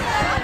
Yes!